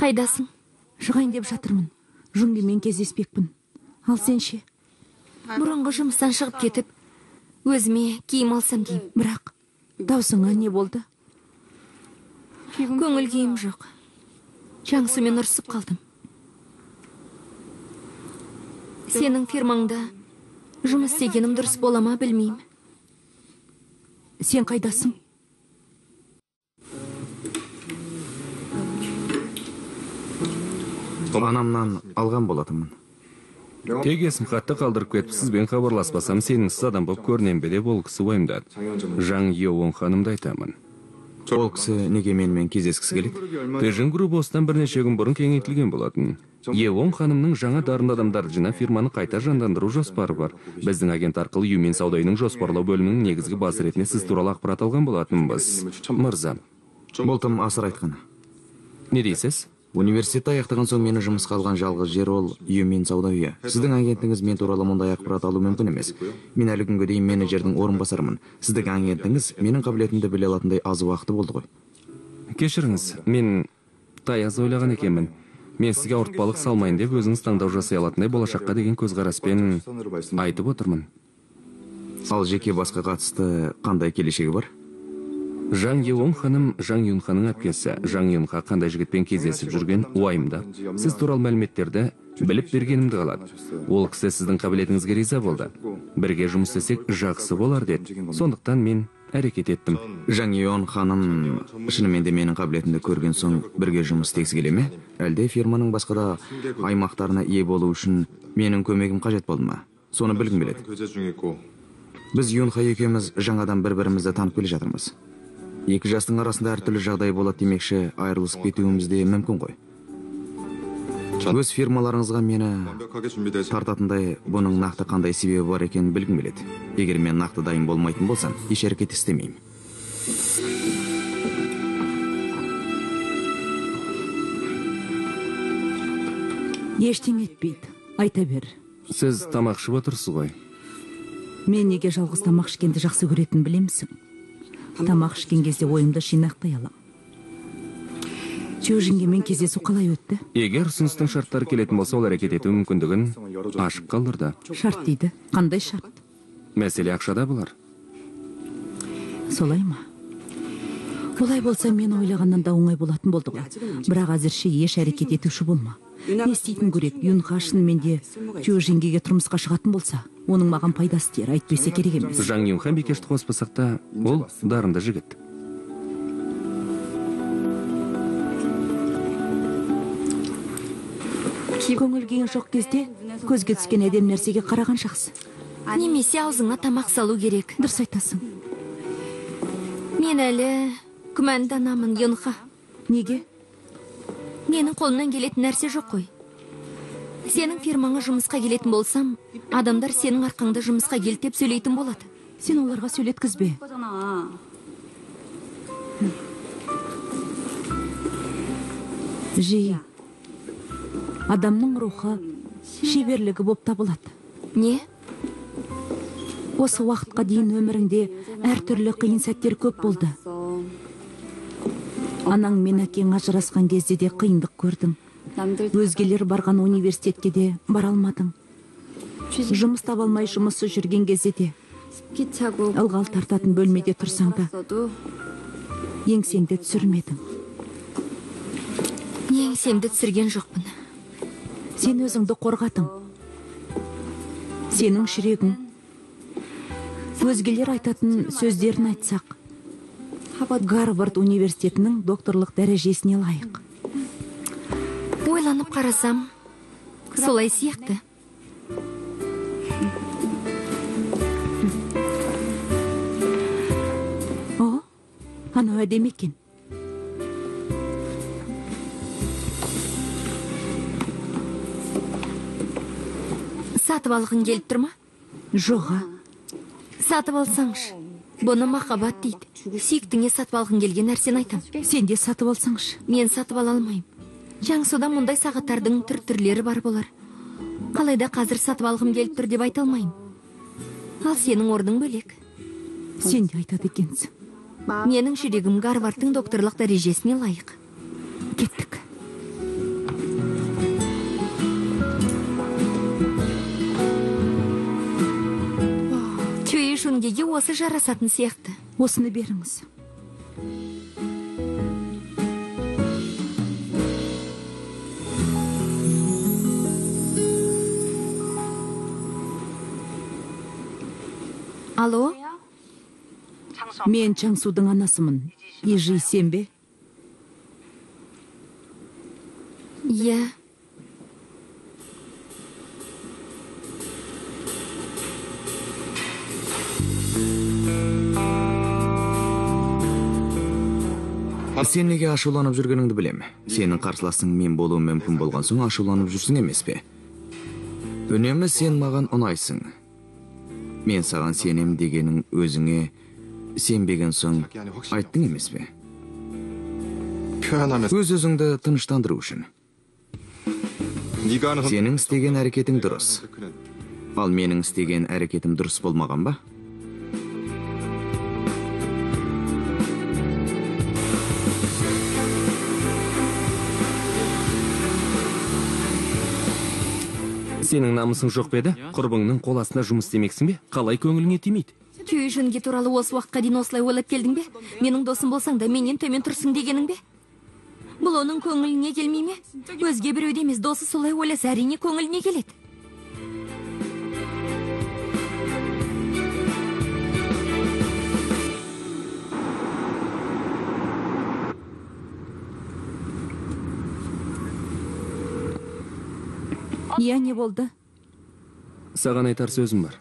қайдасың? Шығайын деп жатырмын. Жұңгемен кездеспекпін. Ал сен ше? Бұрынғы жұмыстан шығып кетіп өзіме киім алсам деймін бірақ даусыңа не болды? Көңіл күйім жоқ. Жансумен ұрысып қалдым. Сенің фирмаңда жұмыс істегенім дұрыс бола ма білмеймін. Сен қайдасың? Анамнан алған болатынмын тек есім хатты қалдырып кетіп сізбен хабарласпасам сенімсіз адам болып көрінем бе деп ол кісі уайымдады жаң еуон ханымды айтамын ол кісі неге менімен кездескісі келеді тжин группы осыдан бірнеше күн бұрын кеңейтілген болатын еон ханымның жаңа дарынды адамдарды жинап фирманы қайта жандандыру жоспары бар біздің агент арқылы юмен сауда үйінің жоспарлау бөлімінің негізгі басы ретінде сіз туралы ақпарат алған болатынбыз мырза бұл тым асыр айтқаны не дейсіз университетті аяқтаған соң мені жұмысқа алған жалғыз жер ол юмен сауда үйі сіздің агентіңіз мен туралы мұндай ақпарат алу мүмкін емес. Мен әлі күнге дейін менеджердің орынбасарымын. Сіздің агентіңіз менің қабілетімді біле алатындай аз уақыты болды ғой. Кешіріңіз мен таяз ойлаған екенмін. Мен сізге ауыртпалық салмайын деп өзіңіз таңдау жасай алатындай болашаққа деген көзқараспен айтып отырмын. Ал жеке басқа қатысты қандай келешегі бар? жан еон ханым жан юнханың әпкесі. Жан юнха қандай жігітпен кездесіп жүрген уайымдап сіз туралы мәліметтерді біліп бергенімді қалады. Ол кісі сіздің қабілетіңізге риза болды. Бірге жұмыс істесек жақсы болар деді. Сондықтан мен әрекет еттім. Жан юон ханым шынымен де менің қабілетімді көрген соң бірге жұмыс істегісі келе ме? Әлде фирманың басқа да аймақтарына ие болу үшін менің көмегім қажет болды ма? Соны білгім келеді. Біз юнха екеуміз жаңадан бір бірімізді танып келе жатырмыз екі жастың арасында әртүрлі жағдай болады демекші айырылысып кетуіміз де мүмкін ғой. Өз фирмаларыңызға мені тартатындай бұның нақты қандай себебі бар екенін білгім келеді. Егер мен нақты дайын болмайтын болсам еш әрекет істемеймін. Ештеңе етпейді. Айта бер. Сіз тамақ ішіп отырсыз ғой? Мен неге жалғыз тамақ ішкенді жақсы көретінін білемісің тамақ ішкен кезде ойымды жинақтай аламын чужинге кездесу қалай өтті? Егер ұсыныстың шарттары келетін болса ол әрекет ету мүмкіндігін ашық қалдырды. Шарт дейді. Қандай шарт? Мәселе ақшада болар. Солай ма? Олай болса мен ойлағаннан да оңай болатын болды ғой. Бірақ әзірше еш әрекет етуші болма. Не істейтін көрек юнха шынымен де чужингеге тұрмысқа шығатын болса оның маған пайдасы тиер әйтпесе керек емес. Жаң юнхан бикешті қоспасақ та ол дарынды жігіт. Көңіл күйің жоқ кезде көзге түскен әдем нәрсеге қараған жақсы немесе аузыңа тамақ салу керек. Дұрыс айтасың. Мен әлі күмәнданамын юнха неге? Менің қолымнан келетін нәрсе жоқ қой. Сенің фирмаңа жұмысқа келетін болсам адамдар сенің арқаңда жұмысқа келді деп сөйлейтін болады. Сен оларға сөйлеткізбе. Жиі адамның рухы шеберлігі болып табылады. Не? Осы уақытқа дейін өміріңде әртүрлі қиын сәттер көп болды. Анаң мен әкең ажырасқан кезде де қиындық көрдің өзгелер барған университетке де бара алмадың. Жұмыс таба алмай жұмыссыз жүрген кезде де ылғал тартатын бөлмеде тұрсаң да еңсеңді түсірмедің. Еңсемді түсірген жоқпын. Сен өзіңді қорғадың. Сенің жүрегің. Өзгелер айтатын сөздерін айтсақ. Гарвард университетінің докторлық дәрежесіне лайық ойланып қарасам солай сияқты о анау әдемі екен сатып алғың келіп тұр ма жоға сатып алсаңшы бұны махаббат дейді. Сүйіктіңе сатып алғың келген нәрсені айтам. Сен де сатып алсаңшы. Мен сатып ала алмаймын. Жаңсуда мұндай сағаттардың түр түрлері бар болар. Қалайда қазір сатып алғым келіп тұр деп айта алмаймын. Ал сенің орның бөлек. Сен де айтады екенсің. Менің жүрегім гарвардтың докторлық дәрежесіне лайық. Кеттік. Чуи шунгеге осы жарасатын сияқты. Осыны беріңіз. Алло? Мен чаңсудың анасымын. Ижи сен бе? Иә сен неге ашуланып жүргеніңді білем. сенің қарсыласың мен болуы мүмкін болған соң ашуланып жүрсің емес пе үнемі сен маған ұнайсың мен саған сенем дегенің өзіңе сенбеген соң айттың емес пе өз өзіңді тыныштандыру үшін сенің істеген әрекетің дұрыс ал менің істеген әрекетім дұрыс болмаған ба сенің намысың жоқ па еді? Құрбыңның қол астында жұмыс істемексің бе? Қалай көңіліңе тимейді? Жөнге туралы осы уақытқа дейін осылай ойлап келдің бе? Менің досым болсаң да менен төмен тұрсың дегенің бе? Бұл оның көңіліне келмей ме? Өзге біреуде емес досы солай ойласа әрине көңіліне келеді. Иә не болды? Саған айтар сөзім бар.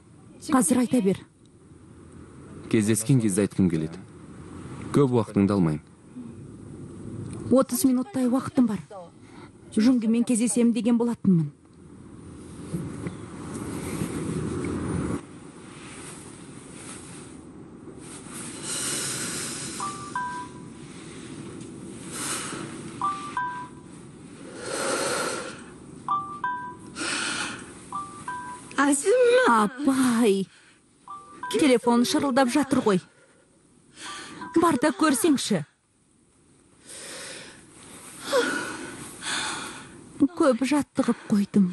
Қазір айта бер. Кездескен кезде айтқым келеді. Көп уақытыңды алмаймын отыз минуттай уақытым бар. Жүнгімен кездесемін деген болатынмын. Апай. Телефон шырылдап жатыр ғой. Бар да көрсеңші. Көп жаттығып қойдым.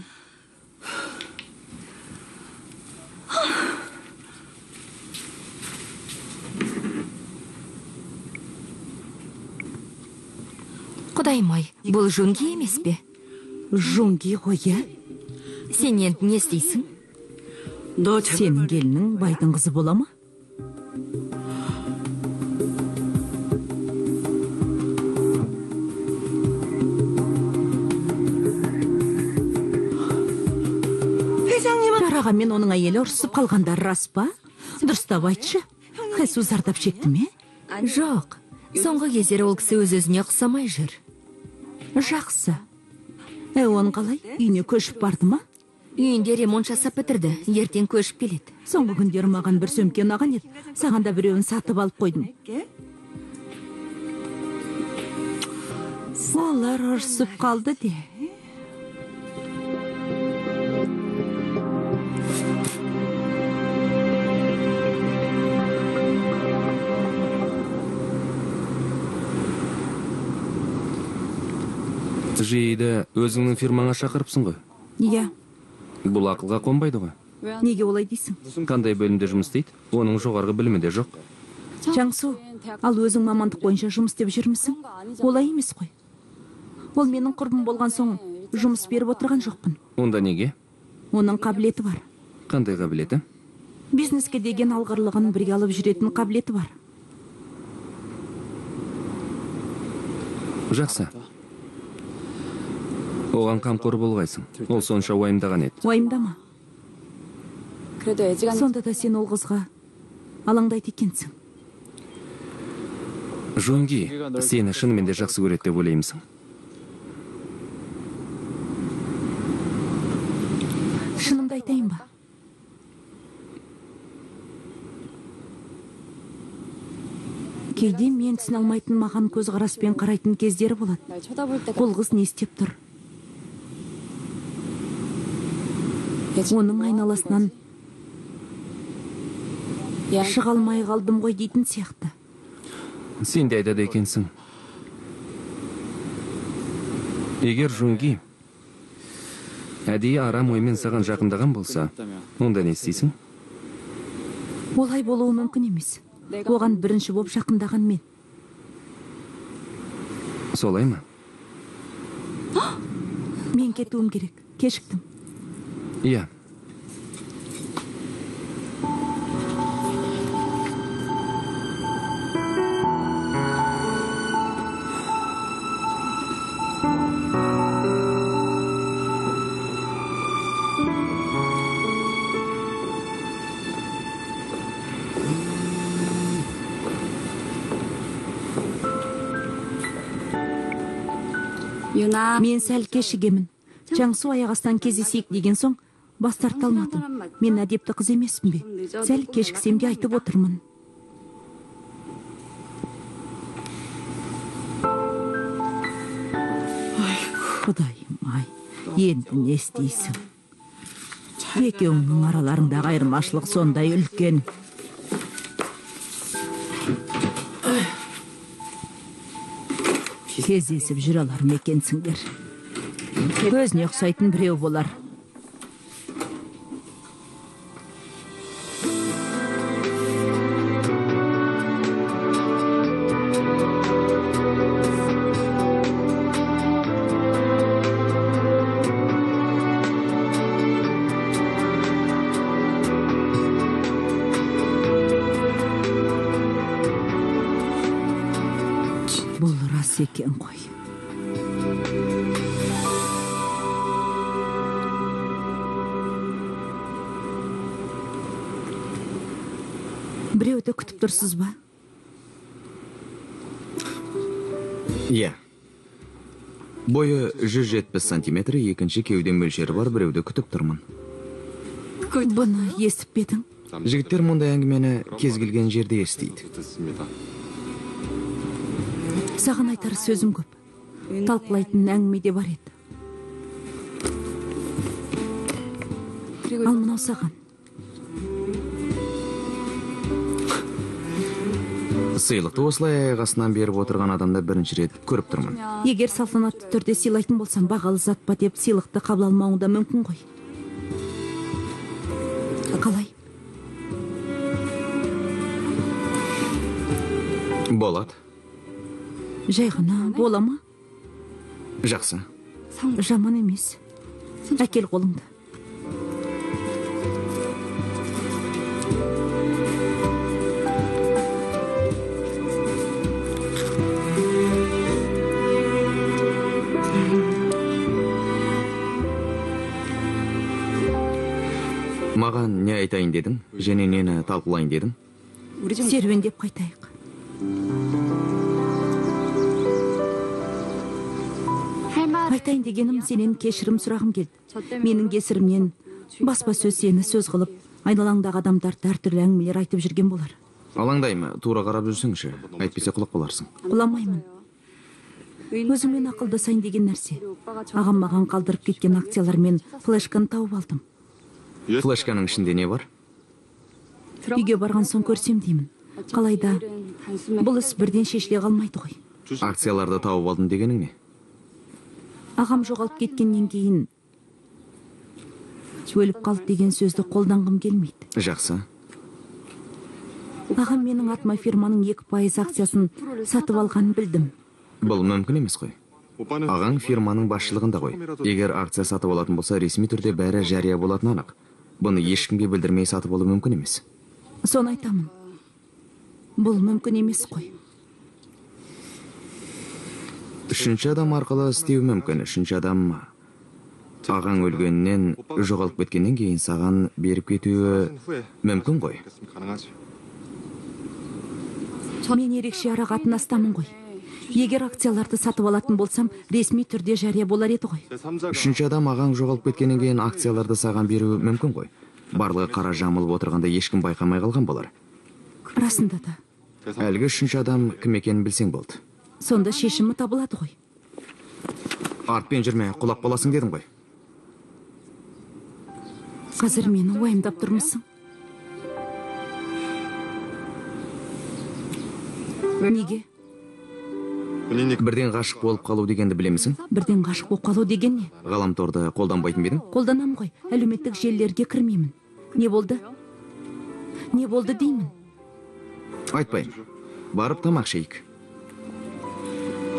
Құдайым ай бұл жөнге емес пе? Жунги ғой иә сен енді не істейсің? 너 сенің келінің байдың қызы бола ма? Төраға мен оның әйелі ұрысып қалғандары рас па? Дұрыстап айтшы. Хесу зардап шекті ме? Жоқ. Соңғы кездері ол кісі өз өзіне ұқсамай жүр. Жақсы. Эон қалай? Үйіне көшіп барды ма? Үйінде ремонт жасап бітірді. Ертең көшіп келеді соңғы күндері маған бір сөмке ұнаған еді. Саған да біреуін сатып алып қойдым. Олар ұрысып қалды де. Жиыды өзіңнің фирмаңа шақырыпсың ғой. Иә. Бұл ақылға қонбайды ғой. Неге олай дейсің? Қандай бөлімде жұмыс істейді? Оның жоғарғы білімі де жоқ. Жаңсу ал өзің мамандық бойынша жұмыс істеп жүрмісің? Олай емес қой. Ол менің құрбым болған соң жұмыс беріп отырған жоқпын. Онда неге? Оның қабілеті бар. Қандай қабілеті? Бизнеске деген алғырлығын бірге алып жүретін қабілеті бар. Жақсы оған қамқор болғайсың ол сонша уайымдаған еді. Уайымдама. Сонда да сен ол қызға алаңдайды екенсің. Жонги сені шынымен де жақсы көреді деп ойлаймысың шынымды айтайын ба? Кейде мен түсіне алмайтын маған көзқараспен қарайтын кездері болады. Бұл қыз не істеп тұр? Оның айналасынан 야, шыға алмай қалдым ғой дейтін сияқты. Сен де айтады екенсің. Егер жунги әдейі арам оймен саған жақындаған болса онда не істейсің? Олай болуы мүмкін емес. Оған бірінші боп жақындаған мен. Солай ма? Мен кетуім керек. Кешіктім. Ja. мен сәл кешігемін жаңсу аяқ астынан кездесейік деген соң бас тарта алмадым. Мен әдепті қыз емеспін бе? Сәл кешіксем де айтып отырмын. Құдайым ай енді не істейсің? Екеуіңнің араларыңдағы айырмашылық сондай үлкен. Кездесіп жүре алар ма екенсіңдер? Өзіне ұқсайтын біреу болар. тұрсыз ба иә yeah. бойы 170 сантиметр екінші кеуде мөлшері бар біреуді күтіп тұрмын бұны естіп пе жігіттер мұндай әңгімені кез келген жерде естиді саған айтар сөзім көп талқылайтын әңгіме де бар еді ал мынау саған сыйлықты осылай аяқ астынан беріп отырған адамды бірінші рет көріп тұрмын. Егер салтанатты түрде сыйлайтын болсам бағалы зат па деп сыйлықты қабыл алмауың да мүмкін ғой. Қалай? Болады жай ғана бола ма? Жақсы. Жаман емес. Әкел қолыңды. айтайын дедің және нені талқылайын дедің серуендеп қайтайық. Айтайын дегенім сенен кешірім сұрағым келді. Менің кесірімнен баспасөз сені сөз қылып айналаңдағы адамдар әртүрлі әңгімелер айтып жүрген болар. Алаңдаймы тура қарап жүрсеңші әйтпесе құлап қаларсың. Құламаймын. Өзіңмен ақылдасайын деген нәрсе. Ағам маған қалдырып кеткен акциялар мен флешканы тауып алдым флешканың ішінде не бар? Үйге барған соң көрсем деймін. Қалайда бұл іс бірден шешіле қалмайды ғой. Акцияларды тауып алдым дегенің не? Ағам жоғалып кеткеннен кейін өліп қалды деген сөзді қолданғым келмейді. Жақсы. Ағам менің атыма фирманың екі пайыз акциясын сатып алғанын білдім. Бұл мүмкін емес қой. Ағаң фирманың басшылығында ғой. Егер акция сатып алатын болса ресми түрде бәрі жария болатыны анық бұны ешкімге білдірмей сатып алу мүмкін емес соны айтамын бұл мүмкін емес қой үшінші адам арқылы істеу мүмкін үшінші адам ағаң өлгеннен жоғалып кеткеннен кейін саған беріп кетуі мүмкін ғой мен ерекше ара қатынастамын ғой егер акцияларды сатып алатын болсам ресми түрде жария болар еді ғой. Үшінші адам ағаң жоғалып кеткеннен кейін акцияларды саған беруі мүмкін ғой. Барлығы қара жамылып отырғанда ешкім байқамай қалған болар. Расында да. Әлгі үшінші адам кім екенін білсең болды. Сонда шешімі табылады ғой. Артпен жүрме құлап қаласың дедің ғой. Қазір мені уайымдап тұрмысың. Неге? бірден ғашық болып қалу дегенді білемісің? Бірден ғашық болып қалу деген не? Ғаламторды қолданбайтын ба едің? Қолданамын ғой. Әлеуметтік желілерге кірмеймін. Не болды? Не болды деймін. Айтпаймын барып тамақ ішейік.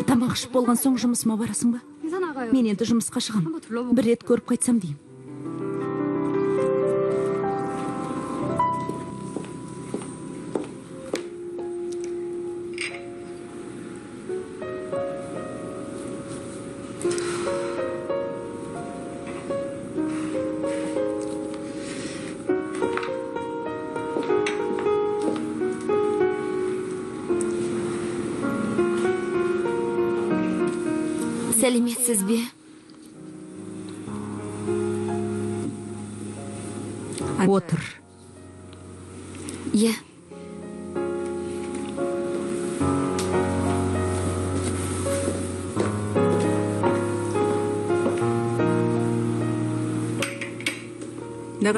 Тамақ ішіп болған соң жұмысыма барасың ба? Мен енді жұмысқа шығамын бір рет көріп қайтсам деймін.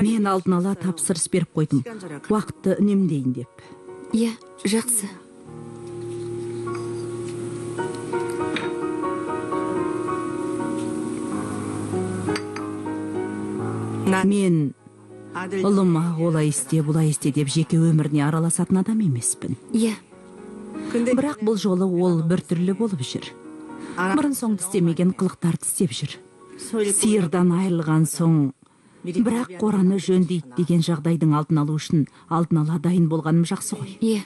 Мен алдын ала тапсырыс беріп қойдым. Уақытты үнемдейін деп. Иә жақсы. Мен ұлыма олай істе бұлай істе деп жеке өміріне араласатын адам емеспін. Иә. Бірақ бұл жолы ол біртүрлі болып жүр. Бұрын соңды істемеген қылықтарды істеп жүр. Сиырдан айырылған соң бірақ қораны жөндейді деген жағдайдың алдын алу үшін алдын ала дайын болғаным жақсы ғой. Иә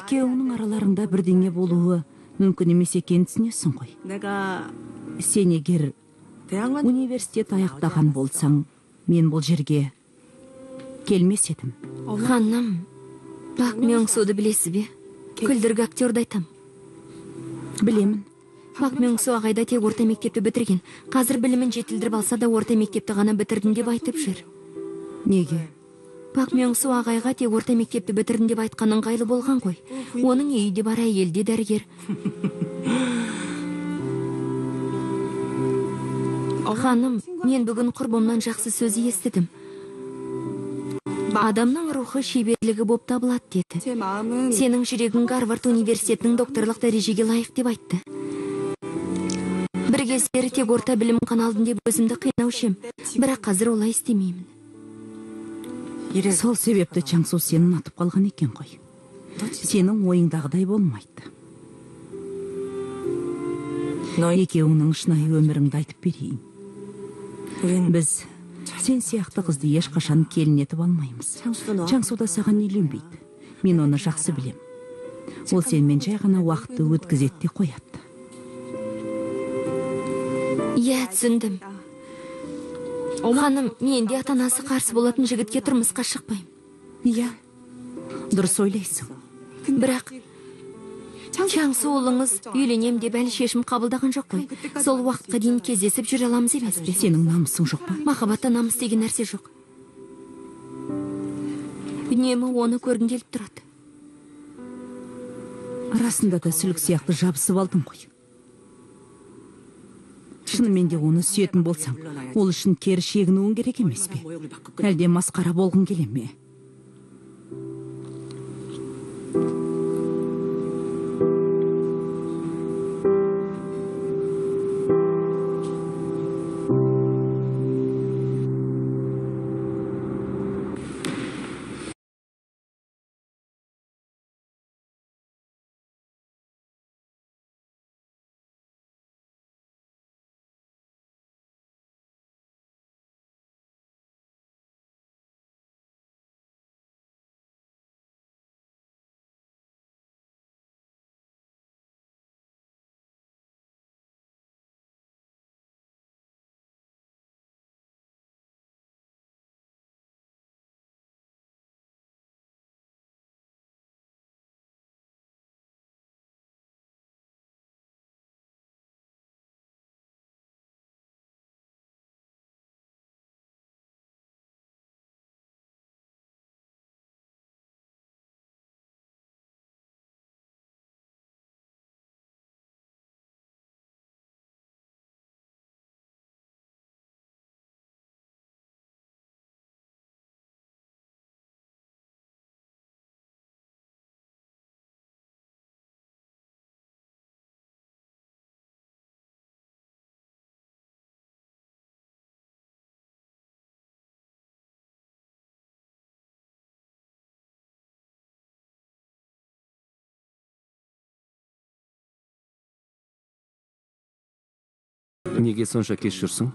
екеуіңнің араларыңда бірдеңе болуы мүмкін емес екенін түсінесің ғой. Сен егер университет аяқтаған болсаң мен бұл жерге келмес едім. Ханым пак мёң суды білесіз бе? Күлдіргі актерді айтам. Білемін. Пак мёң су ағай да тек орта мектепті бітірген. Қазір білімін жетілдіріп алса да орта мектепті ғана бітірдім деп айтып жүр. Неге? Пак мёң су ағайға тек орта мектепті бітірдім деп айтқан ыңғайлы болған ғой. Оның үйі де бар әйелі де дәрігер. Ханым мен бүгін құрбымнан жақсы сөз естідім. Адамның рухы шеберлігі болып табылады деді. Сенің жүрегің гарвард университетінің докторлық дәрежеге лайық деп айтты. Кездері тек орта білім ғана алдым деп өзімді қинаушы ем бірақ қазір олай істемеймін. Сол себепті чаңсу сені ұнатып қалған екен ғой. Сенің ойыңдағыдай болмайды. Екеуіңнің шынайы өміріңді айтып берейін. Біз сен сияқты қызды ешқашан келін етіп алмаймыз. Чаңсу да саған үйленбейді. Мен оны жақсы білем. Ол сенімен жай ғана уақытты өткізеді де қояды. Иә түсіндім. Ханым мен де ата анасы қарсы болатын жігітке тұрмысқа шықпаймын. Иә. Дұрыс ойлайсың. Бірақ чаңсу ұлыңыз үйленем деп әлі шешім қабылдаған жоқ қой. Сол уақытқа дейін кездесіп жүре аламыз емес пе? Сенің намысың жоқ па? Махаббатта намыс деген нәрсе жоқ. Үнемі оны көргім келіп тұрады. Расында да сүлік сияқты жабысып алдың ғой. Шынымен де оны сүйетін болсаң ол үшін кері шегінуің керек емес пе? Әлде масқара болғың келе ме? Неге сонша кеш жүрсің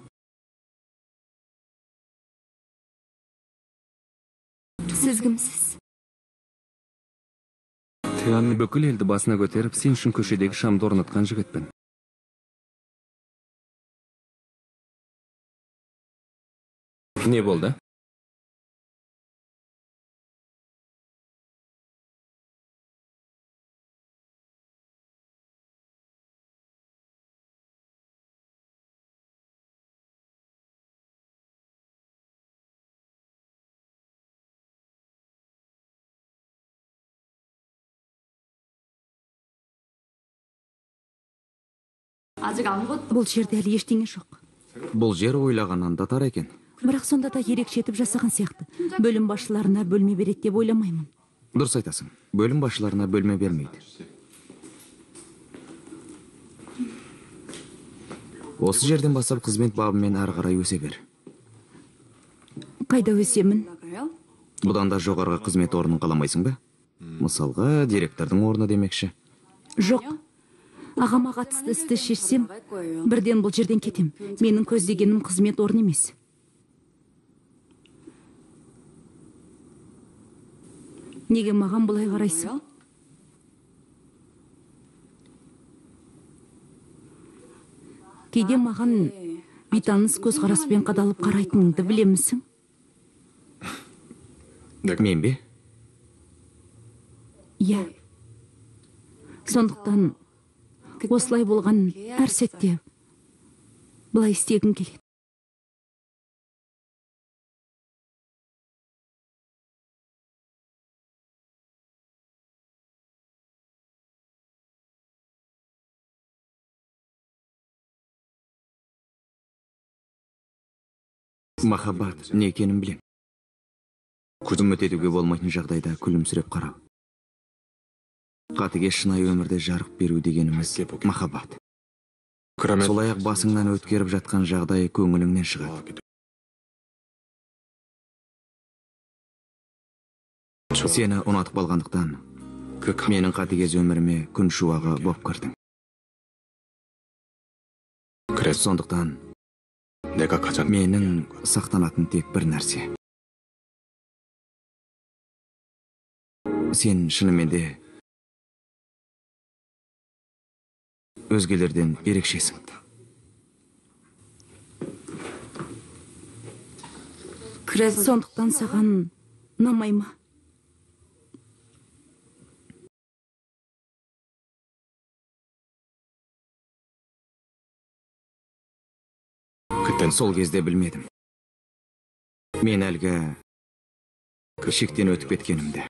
сіз кімсіз бүкіл елді басына көтеріп сен үшін көшедегі шамды орнатқан жігітпін. Не болды? бұл жерде әлі ештеңе жоқ. Бұл жер ойлағаннан да тар екен. Бірақ сонда да ерекшетіп жасаған сияқты. Бөлім басшыларына бөлме береді деп ойламаймын. Дұрыс айтасың. Бөлім басшыларына бөлме бермейді. Осы жерден бастап қызмет бабымен әрі қарай өсе бер. Қайда өсемін? Бұдан да жоғарғы қызмет орнын қаламайсың ба? Мысалға директордың орны демекші. Жоқ ағама қатысты істі шешсем бірден бұл жерден кетем. менің көздегенім қызмет орны емес. Неге маған бұлай қарайсың? Кейде маған бейтаныс көзқараспен қадалып қарайтыныңды білемісің? Мен бе? Иә. Сондықтан осылай болған әр сәтте былай істегім келеді. Махаббат не екенін білем. Үміт етуге болмайтын жағдайда күлімсіреп қарау қатыге шынайы өмірде жарық беру дегеніміз махаббат. Солай ақ басыңнан өткеріп жатқан жағдай көңіліңнен шығады. Сені ұнатып қалғандықтан менің қатыгез өміріме күн шуағы боп кірдің. Сондықтан менің сақтанатын тек бір нәрсе. Сен шынымен де өзгелерден ерекшесің. Сондықтан саған ұнамай ма? Сол кезде білмедім. Мен әлгі шектен өтіп кеткенімді.